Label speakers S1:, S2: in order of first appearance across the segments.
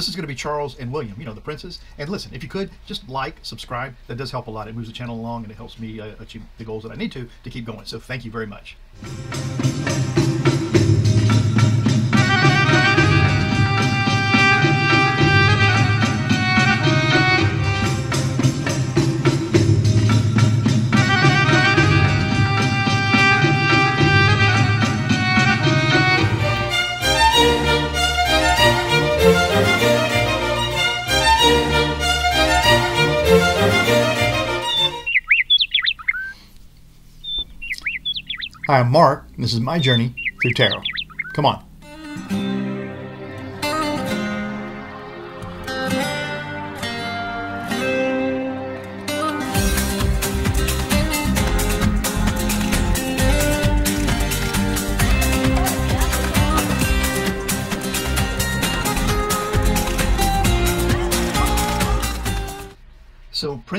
S1: this is going to be Charles and William, you know, the princes. And listen, if you could, just like, subscribe. That does help a lot. It moves the channel along and it helps me uh, achieve the goals that I need to to keep going. So thank you very much. Hi, I'm Marc, and this is my journey through tarot. Come on.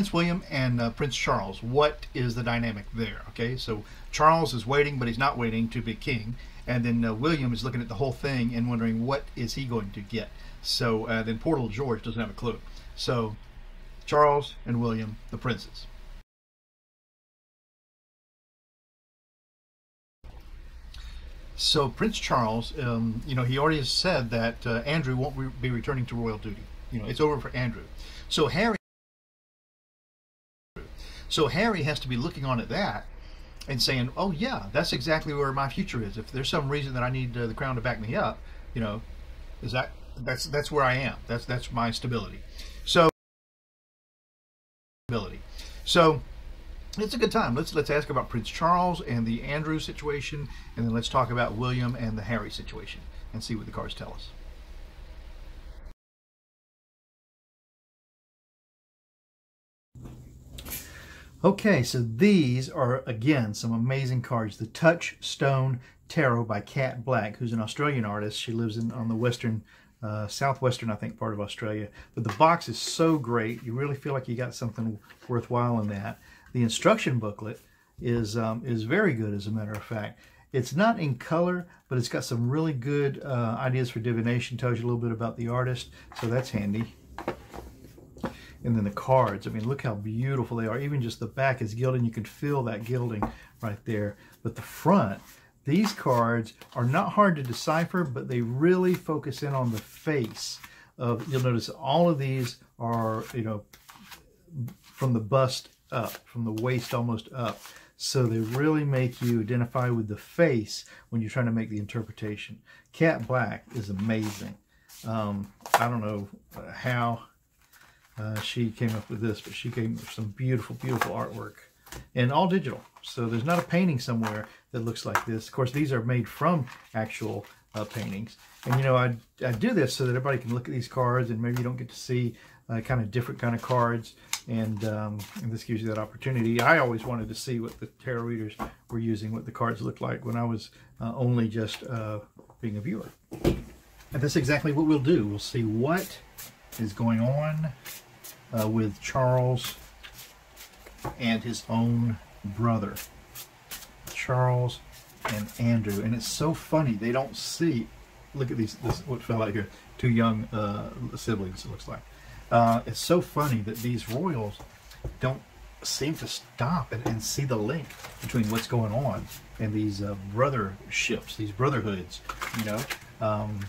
S1: Prince William and uh, Prince Charles, what is the dynamic there? Okay, so Charles is waiting, but he's not waiting to be king, and then uh, William is looking at the whole thing and wondering what is he going to get. So uh, then little George doesn't have a clue. So Charles and William, the princes. So Prince Charles, um, you know, he already has said that uh, Andrew won't re- be returning to royal duty. You know, it's over for Andrew. So Harry. So Harry has to be looking on at that and saying, "Oh yeah, that's exactly where my future is. If there's some reason that I need uh, the crown to back me up, you know, is that that's that's where I am. That's that's my stability." So stability. So it's a good time. Let's let's ask about Prince Charles and the Andrew situation, and then let's talk about William and the Harry situation, and see what the cards tell us. Okay, so these are again some amazing cards. The Touchstone Tarot by Kat Black, who's an Australian artist. She lives in on the western, uh, southwestern, I think, part of Australia. But the box is so great, you really feel like you got something worthwhile in that. The instruction booklet is um, is very good, as a matter of fact. It's not in color, but it's got some really good uh, ideas for divination. Tells you a little bit about the artist, so that's handy. And then the cards, I mean, look how beautiful they are. Even just the back is gilded. You can feel that gilding right there. But the front, these cards are not hard to decipher, but they really focus in on the face. Of, you'll notice all of these are, you know, from the bust up, from the waist almost up. So they really make you identify with the face when you're trying to make the interpretation. Kat Black is amazing. Um, I don't know how uh, she came up with this, but she came up with some beautiful, beautiful artwork and all digital. So there's not a painting somewhere that looks like this. Of course, these are made from actual uh, paintings. And you know, I, I do this so that everybody can look at these cards and maybe you don't get to see uh, kind of different kind of cards. And, um, and this gives you that opportunity. I always wanted to see what the tarot readers were using, what the cards looked like when I was uh, only just uh, being a viewer. And that's exactly what we'll do. We'll see what is going on uh, with Charles and his own brother. Charles and Andrew. And it's so funny. They don't see. Look at these. This what fell out here. Two young uh, siblings. It looks like. Uh, it's so funny that these royals don't seem to stop and, and see the link between what's going on and these uh, brotherships, these brotherhoods. You know, um,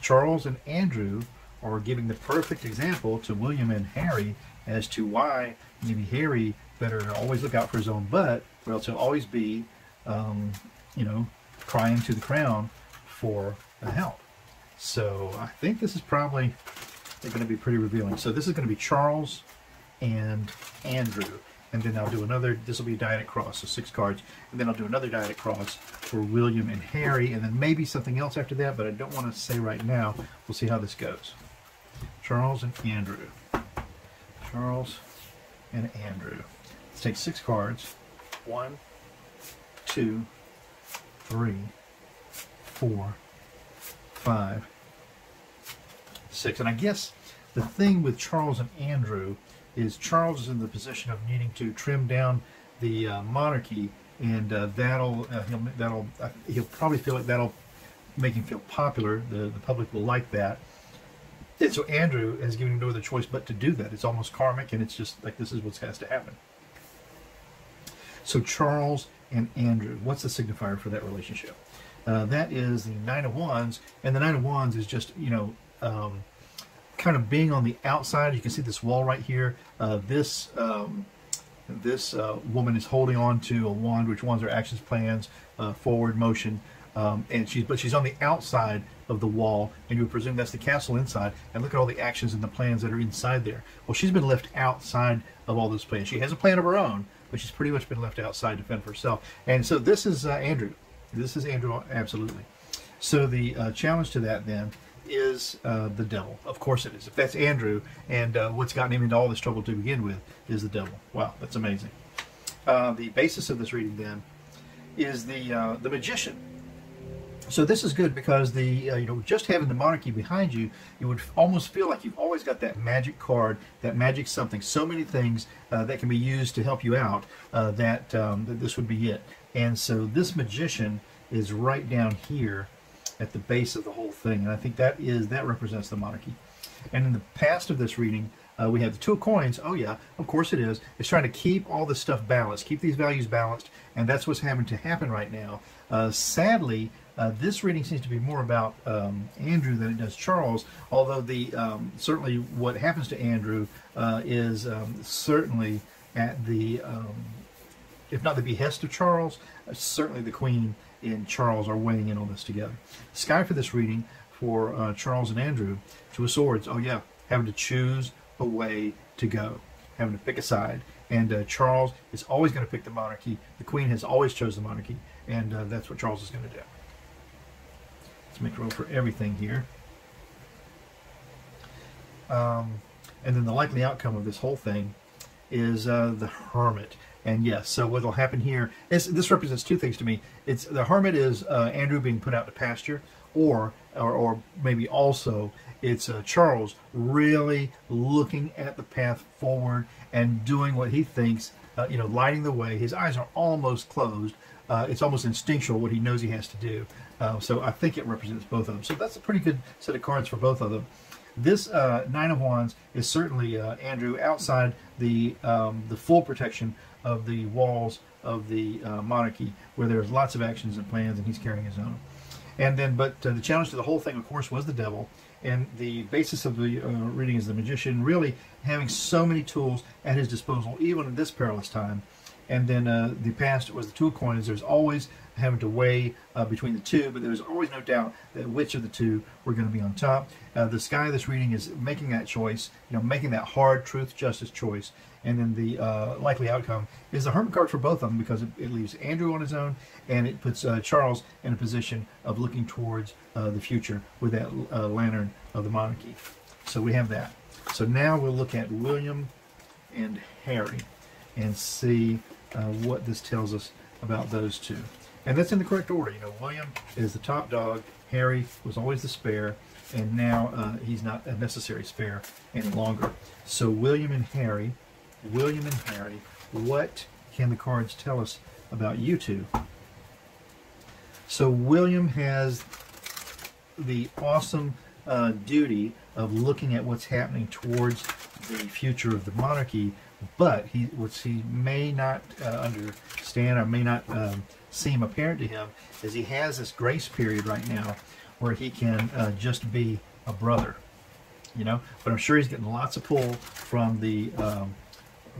S1: Charles and Andrew are giving the perfect example to William and Harry as to why maybe Harry better always look out for his own butt, or else he'll always be, um, you know, crying to the crown for help. So I think this is probably going to be pretty revealing. So this is going to be Charles and Andrew. And then I'll do another, this will be a dyadic cross, so six cards. And then I'll do another dyadic cross for William and Harry, and then maybe something else after that, but I don't want to say right now. We'll see how this goes. Charles and Andrew. Charles and Andrew. Let's take six cards. One, two, three, four, five, six. And I guess the thing with Charles and Andrew is Charles is in the position of needing to trim down the uh, monarchy, and uh, that'll uh, he'll that'll uh, he'll probably feel like that'll make him feel popular. The the public will like that. And so Andrew has given him no other choice but to do that. It's almost karmic, and it's just like this is what has to happen. So Charles and Andrew, what's the signifier for that relationship? Uh, that is the Nine of Wands, and the Nine of Wands is just you know um, kind of being on the outside. You can see this wall right here. Uh, this um, this uh, woman is holding on to a wand, which wands are actions, plans, uh, forward motion, um, and she's but she's on the outside of the wall, and you would presume that's the castle inside. And look at all the actions and the plans that are inside there. Well, she's been left outside of all those plans. She has a plan of her own, but she's pretty much been left outside to fend for herself. And so this is uh, Andrew. This is Andrew, absolutely. So the uh, challenge to that then is uh, the devil. Of course it is. If that's Andrew, and uh, what's gotten him into all this trouble to begin with is the devil. Wow, that's amazing. Uh, the basis of this reading then is the uh, the magician. So this is good because the uh, you know just having the monarchy behind you, you would almost feel like you've always got that magic card, that magic something. So many things uh, that can be used to help you out. that um, that this would be it. And so this magician is right down here at the base of the whole thing. And I think that is that represents the monarchy. And in the past of this reading, uh, we have the two of coins. Oh yeah, of course it is. It's trying to keep all this stuff balanced, keep these values balanced, and that's what's having to happen right now. Uh, sadly, uh, this reading seems to be more about um, Andrew than it does Charles. Although the um, certainly what happens to Andrew uh, is um, certainly at the um, if not the behest of Charles, uh, certainly the Queen and Charles are weighing in on this together. Sky for this reading for uh, Charles and Andrew, Two of Swords. Oh yeah, having to choose a way to go, having to pick a side. And uh, Charles is always going to pick the monarchy. The Queen has always chose the monarchy, and uh, that's what Charles is going to do. Make room for everything here. Um, and then the likely outcome of this whole thing is uh, the Hermit. And yes, so what will happen here is this represents two things to me. It's the hermit is uh, Andrew being put out to pasture, or or, or maybe also it's uh, Charles really looking at the path forward and doing what he thinks, uh, you know, lighting the way. His eyes are almost closed. Uh, it's almost instinctual what he knows he has to do. Uh, so I think it represents both of them. So that's a pretty good set of cards for both of them. This uh, Nine of Wands is certainly Andrew outside the um, the full protection of the walls of the uh, monarchy, where there's lots of actions and plans, and he's carrying his own. And then, but uh, the challenge to the whole thing, of course, was the devil. And the basis of the uh, reading is the magician really having so many tools at his disposal, even in this perilous time. And then uh, the past was the two coins. There's always having to weigh uh, between the two, but there's always no doubt that which of the two were going to be on top. Uh, the sky this reading is making that choice, you know, making that hard truth justice choice, and then the uh, likely outcome is the hermit card for both of them because it, it leaves Andrew on his own and it puts uh, Charles in a position of looking towards uh, the future with that uh, lantern of the monarchy. So we have that. So now we'll look at William and Harry and see what this tells us about those two. And that's in the correct order. You know, William is the top dog. Harry was always the spare, and now uh, he's not a necessary spare any longer. So William and Harry William and Harry. What can the cards tell us about you two? So William has the awesome uh, duty of looking at what's happening towards the future of the monarchy, but he, what he may not uh, understand or may not um, seem apparent to him is he has this grace period right now where he can uh, just be a brother, you know. But I'm sure he's getting lots of pull from the um,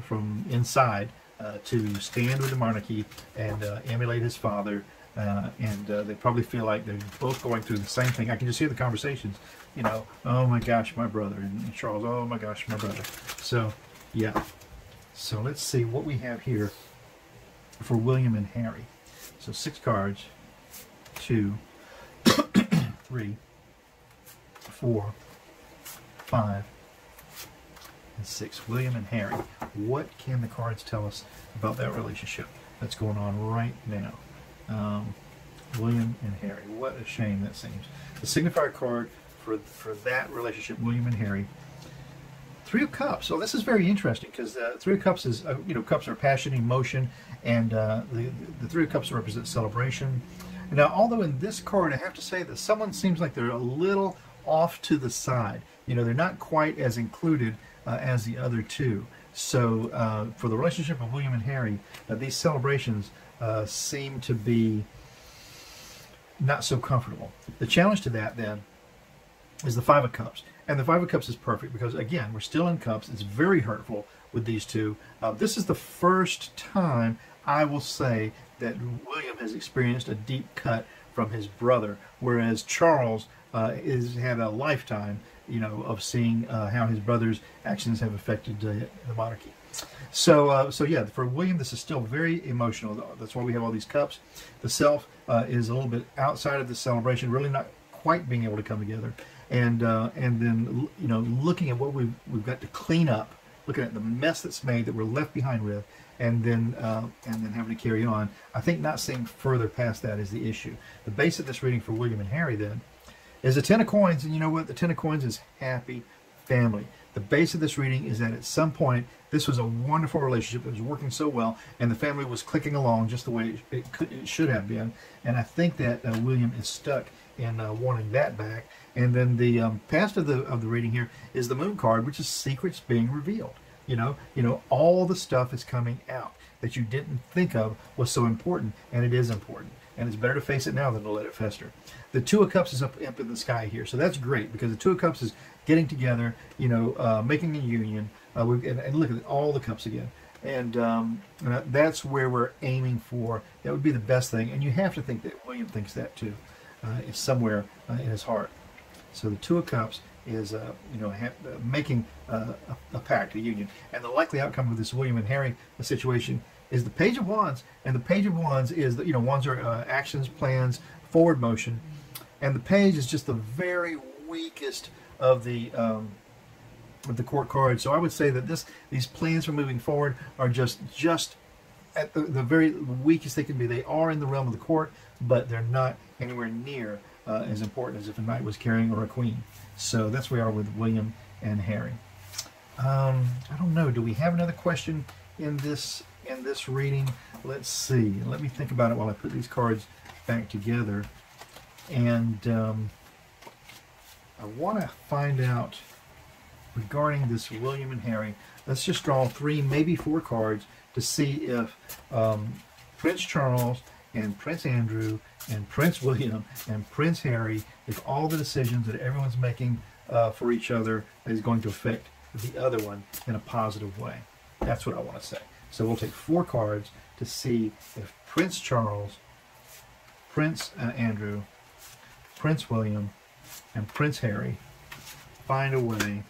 S1: from inside uh, to stand with the monarchy and uh, emulate his father. Uh, and uh, they probably feel like they're both going through the same thing. I can just hear the conversations. You know, oh my gosh, my brother, and Charles, oh my gosh, my brother. So, yeah. So let's see what we have here for William and Harry. So six cards, two, three, four, five, and six, William and Harry. What can the cards tell us about that relationship that's going on right now? Um, William and Harry. What a shame that seems. The signifier card for for that relationship, William and Harry. Three of Cups. So this is very interesting because uh, Three of Cups is uh, you know cups are passion, emotion, and uh, the the Three of Cups represent celebration. Now, although in this card, I have to say that someone seems like they're a little off to the side. you know, they're not quite as included uh, as the other two. So uh, for the relationship of William and Harry, uh, these celebrations seem to be not so comfortable. The challenge to that then is the Five of Cups. And the Five of Cups is perfect because, again, we're still in cups. It's very hurtful with these two. Uh, this is the first time I will say that William has experienced a deep cut from his brother, whereas Charles uh, had a lifetime, you know, of seeing uh, how his brother's actions have affected uh, the monarchy. So, uh, so yeah, for William, this is still very emotional. That's why we have all these cups. The self uh, is a little bit outside of the celebration, really not quite being able to come together, and uh, and then you know looking at what we've we've got to clean up, looking at the mess that's made that we're left behind with, and then uh, and then having to carry on. I think not seeing further past that is the issue. The base of this reading for William and Harry then is the Ten of Coins, and you know what? The Ten of Coins is happy family. The base of this reading is that at some point this was a wonderful relationship. It was working so well, and the family was clicking along just the way it, could, it should have been. And I think that uh, William is stuck in uh, wanting that back. And then the um, past of the of the reading here is the Moon card, which is secrets being revealed. You know, you know, all the stuff is coming out that you didn't think of was so important, and it is important. And it's better to face it now than to let it fester. The Two of Cups is up, up in the sky here, so that's great because the Two of Cups is getting together, you know, uh, making a union. Uh, and, and, look at all the cups again. And, um, and that's where we're aiming for. That would be the best thing. And you have to think that William thinks that too. Uh, it's somewhere uh, in his heart. So the Two of Cups is, uh, you know, uh, making a, a, pact, a union. And the likely outcome of this William and Harry situation is the Page of Wands. And the Page of Wands is, the, you know, wands are actions, plans, forward motion. And the Page is just the very weakest of the um, of the court cards. So I would say that this these plans for moving forward are just just at the, the very weakest they can be. They are in the realm of the court, but they're not anywhere near uh, as important as if a knight was carrying or a queen. So that's where we are with William and Harry. Um, I don't know. Do we have another question in this in this reading? Let's see. Let me think about it while I put these cards back together. And um, I want to find out regarding this William and Harry. Let's just draw three, maybe four cards to see if um, Prince Charles and Prince Andrew and Prince William and Prince Harry, if all the decisions that everyone's making uh, for each other is going to affect the other one in a positive way. That's what I want to say. So we'll take four cards to see if Prince Charles, Prince uh, Andrew, Prince William, and Prince Harry find a way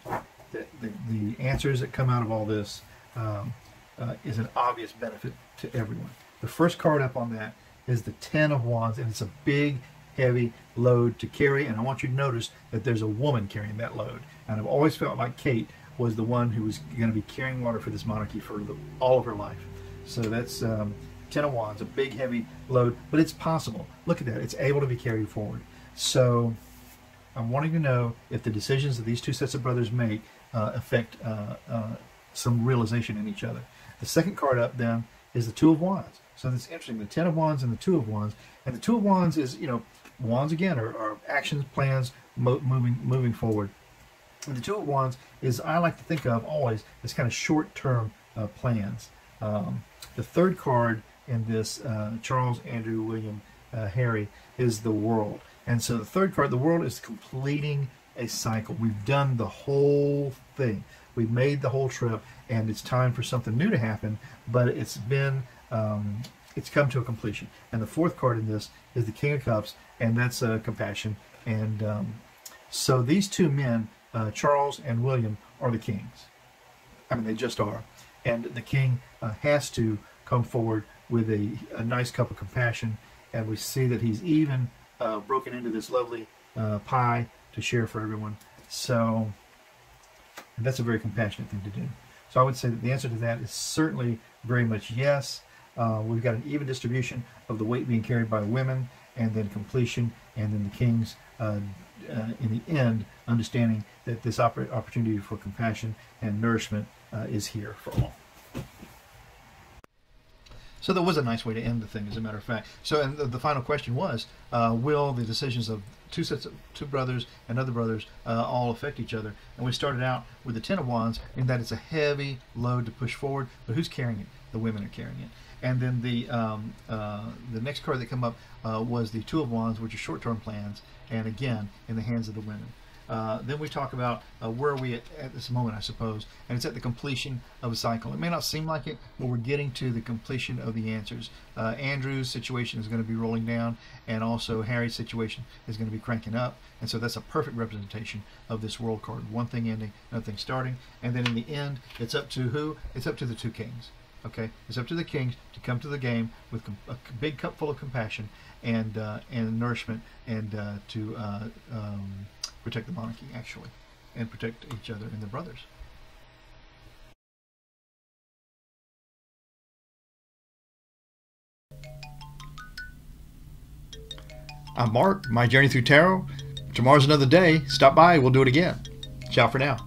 S1: that the, the answers that come out of all this um, uh, is an obvious benefit to everyone. The first card up on that is the Ten of Wands, and it's a big, heavy load to carry. And I want you to notice that there's a woman carrying that load. And I've always felt like Kate was the one who was going to be carrying water for this monarchy for the, all of her life. So that's um, Ten of Wands, a big, heavy load, but it's possible. Look at that; it's able to be carried forward. So I'm wanting to know if the decisions that these two sets of brothers make uh, affect uh, uh, some realization in each other. The second card up then is the Two of Wands. So that's interesting. The Ten of Wands and the Two of Wands. And the Two of Wands is, you know, wands again are, are actions, plans, mo moving moving forward. And the Two of Wands is I like to think of always as kind of short-term uh, plans. Um, the third card in this uh, Charles, Andrew, William, uh, Harry is the World. And so the third card, the world is completing a cycle. We've done the whole thing. We've made the whole trip, and it's time for something new to happen. But it's been, um, it's come to a completion. And the fourth card in this is the King of Cups, and that's uh, compassion. And um, so these two men, uh, Charles and William, are the kings. I mean, they just are. And the king uh, has to come forward with a, a nice cup of compassion, and we see that he's even uh, broken into this lovely uh, pie to share for everyone. So that's a very compassionate thing to do. So I would say that the answer to that is certainly very much yes. Uh, we've got an even distribution of the weight being carried by women, and then completion, and then the kings uh, uh, in the end understanding that this opportunity for compassion and nourishment uh, is here for all. So that was a nice way to end the thing, as a matter of fact. So, and the, the final question was, uh, will the decisions of two sets of two brothers and other brothers uh, all affect each other? And we started out with the Ten of Wands in that it's a heavy load to push forward, but who's carrying it? The women are carrying it. And then the um, uh, the next card that came up uh, was the Two of Wands, which are short-term plans, and again in the hands of the women. Uh, then we talk about uh, where are we at, at, this moment, I suppose, and it's at the completion of a cycle. It may not seem like it, but we're getting to the completion of the answers. Uh, Andrew's situation is going to be rolling down, and also Harry's situation is going to be cranking up, and so that's a perfect representation of this world card. One thing ending, another thing starting, and then in the end, it's up to who? It's up to the two kings. Okay, it's up to the kings to come to the game with a big cup full of compassion and uh, and nourishment, and uh, to um, protect the monarchy actually, and protect each other and their brothers. I'm Marc, my journey through tarot. Tomorrow's another day. Stop by, we'll do it again. Ciao for now.